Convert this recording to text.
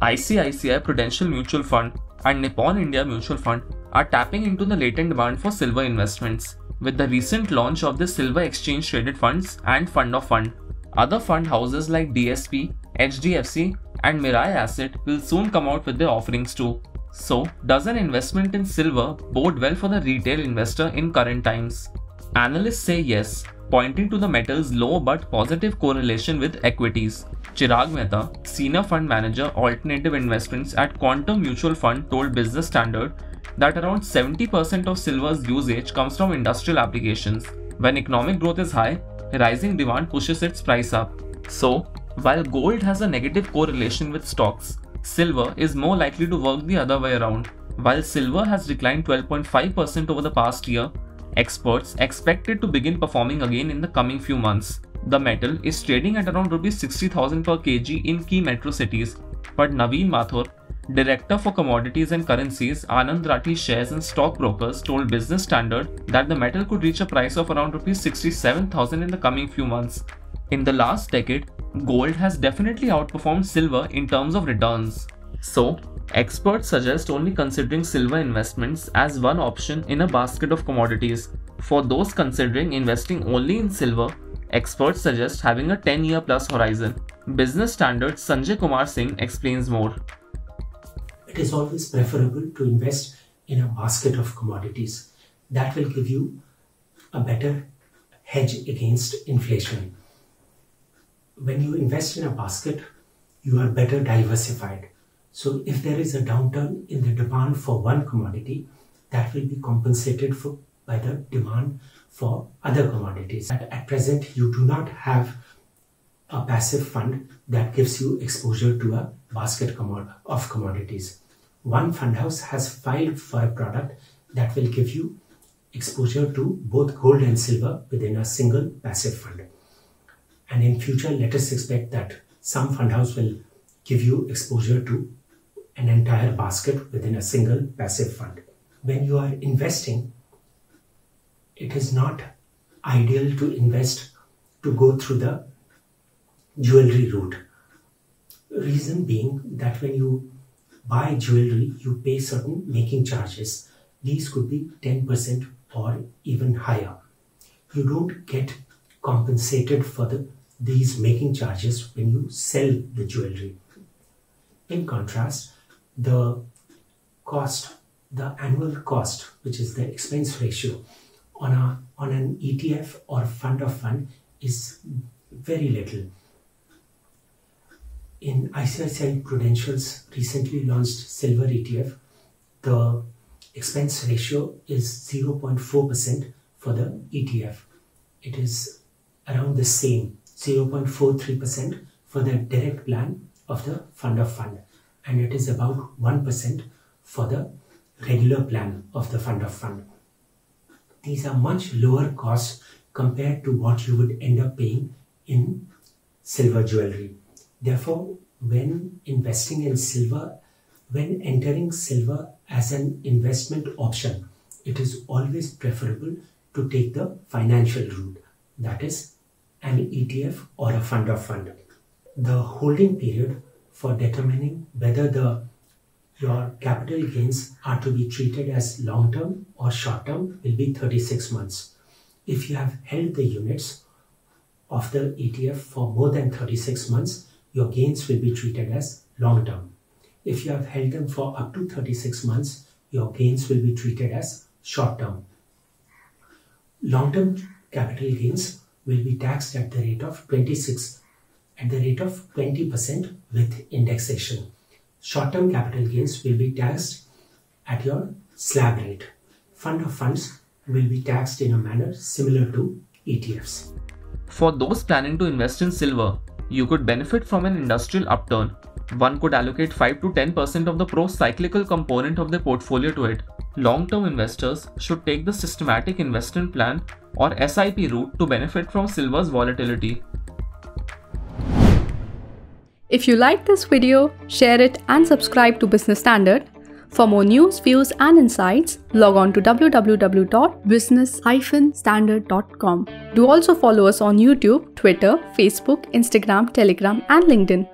ICICI Prudential Mutual Fund and Nippon India Mutual Fund are tapping into the latent demand for silver investments with the recent launch of the silver exchange traded funds and fund of fund. Other fund houses like DSP, HDFC, and Mirae Asset will soon come out with their offerings too. So, does an investment in silver bode well for the retail investor in current times? Analysts say yes, pointing to the metal's low but positive correlation with equities. Chirag Mehta, Senior Fund Manager Alternative Investments at Quantum Mutual Fund, told Business Standard that around 70% of silver's usage comes from industrial applications. When economic growth is high, rising demand pushes its price up. So, while gold has a negative correlation with stocks, silver is more likely to work the other way around. While silver has declined 12.5% over the past year, experts expect it to begin performing again in the coming few months. The metal is trading at around Rs 60,000 per kg in key metro cities, but Naveen Mathur, Director for Commodities and Currencies, Anand Rathi Shares and Stockbrokers told Business Standard that the metal could reach a price of around Rs 67,000 in the coming few months. In the last decade, gold has definitely outperformed silver in terms of returns. So, experts suggest only considering silver investments as one option in a basket of commodities. For those considering investing only in silver, Experts suggest having a 10 year plus horizon. Business Standards Sanjay Kumar Singh explains more. It is always preferable to invest in a basket of commodities. That will give you a better hedge against inflation. When you invest in a basket, you are better diversified. So, if there is a downturn in the demand for one commodity, that will be compensated for by the demand for other commodities. At, at present, you do not have a passive fund that gives you exposure to a basket of commodities. One fund house has filed for a product that will give you exposure to both gold and silver within a single passive fund. And in future, let us expect that some fund house will give you exposure to an entire basket within a single passive fund. When you are investing, it is not ideal to invest to go through the jewelry route. Reason being that when you buy jewelry, you pay certain making charges. These could be 10% or even higher. You don't get compensated for the, these making charges when you sell the jewelry. In contrast, the cost, the annual cost, which is the expense ratio, on a on an ETF or fund of fund is very little. In ICICI Prudential's recently launched silver ETF, the expense ratio is 0.4% for the ETF. It is around the same 0.43% for the direct plan of the fund of fund and it is about 1% for the regular plan of the fund of fund these are much lower costs compared to what you would end up paying in silver jewelry. Therefore, when investing in silver, when entering silver as an investment option, it is always preferable to take the financial route, that is, an ETF or a fund of fund. The holding period for determining whether the your capital gains are to be treated as long term or short term will be 36 months. If you have held the units of the ETF for more than 36 months, your gains will be treated as long term. If you have held them for up to 36 months, your gains will be treated as short term. Long term capital gains will be taxed at the rate of 26 at the rate of 20% with indexation short-term capital gains will be taxed at your slab rate. Fund of funds will be taxed in a manner similar to ETFs. For those planning to invest in silver, you could benefit from an industrial upturn. One could allocate 5 to 10% of the pro-cyclical component of their portfolio to it. Long-term investors should take the systematic investment plan or SIP route to benefit from silver's volatility. If you like this video, share it and subscribe to Business Standard. For more news, views and insights, log on to www.business-standard.com. Do also follow us on YouTube, Twitter, Facebook, Instagram, Telegram and LinkedIn.